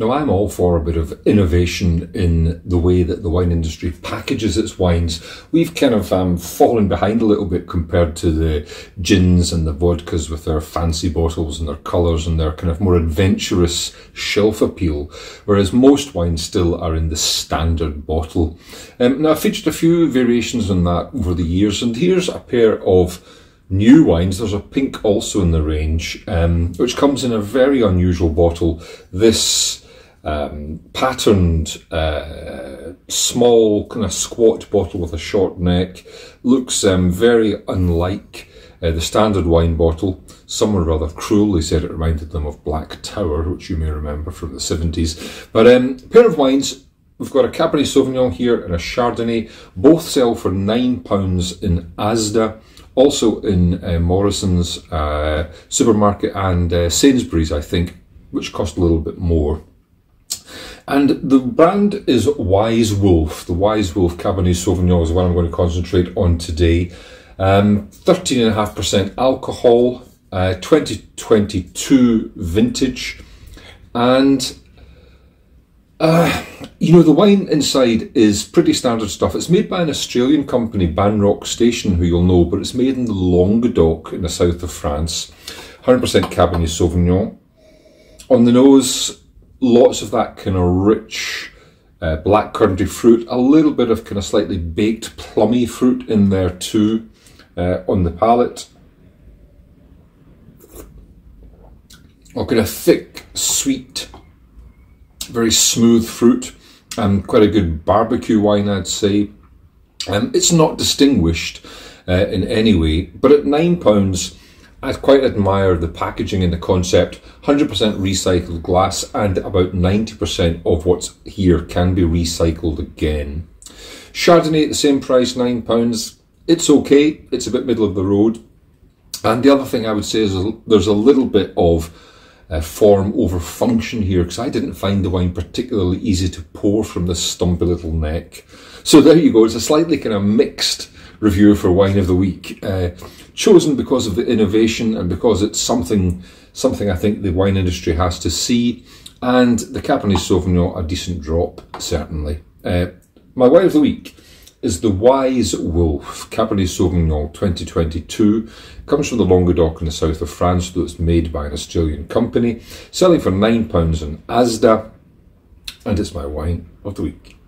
Now, I'm all for a bit of innovation in the way that the wine industry packages its wines. We've kind of um, fallen behind a little bit compared to the gins and the vodkas with their fancy bottles and their colours and their kind of more adventurous shelf appeal, whereas most wines still are in the standard bottle. Um, now, I've featured a few variations on that over the years, and here's a pair of new wines. There's a pink also in the range, um, which comes in a very unusual bottle. This um, patterned, uh, small, kind of squat bottle with a short neck. Looks um, very unlike uh, the standard wine bottle. Someone rather cruelly said it reminded them of Black Tower, which you may remember from the 70s. But um, pair of wines. We've got a Cabernet Sauvignon here and a Chardonnay. Both sell for £9 in Asda also in uh, Morrison's uh, supermarket and uh, Sainsbury's, I think, which cost a little bit more. And the brand is Wise Wolf. The Wise Wolf Cabernet Sauvignon is what I'm going to concentrate on today. Um, 13.5% alcohol, uh, 2022 vintage. And, uh, you know, the wine inside is pretty standard stuff. It's made by an Australian company, Banrock Station, who you'll know, but it's made in the Languedoc in the south of France. 100% Cabernet Sauvignon. On the nose, lots of that kind of rich uh, black curranty fruit, a little bit of kind of slightly baked plummy fruit in there too uh, on the palate. Or kind of thick, sweet, very smooth fruit, and quite a good barbecue wine, I'd say. Um, it's not distinguished uh, in any way, but at £9, I quite admire the packaging and the concept. 100% recycled glass, and about 90% of what's here can be recycled again. Chardonnay at the same price, £9. It's okay, it's a bit middle of the road. And the other thing I would say is there's a little bit of uh, form over function here because I didn't find the wine particularly easy to pour from this stumpy little neck. So there you go, it's a slightly kind of mixed review for Wine of the Week. Uh, chosen because of the innovation and because it's something something I think the wine industry has to see. And the Cabernet Sauvignon, a decent drop, certainly. Uh, my wine of the week is the Wise Wolf Cabernet Sauvignon 2022. Comes from the Languedoc in the south of France, though it's made by an Australian company. Selling for £9 on Asda. And it's my wine of the week.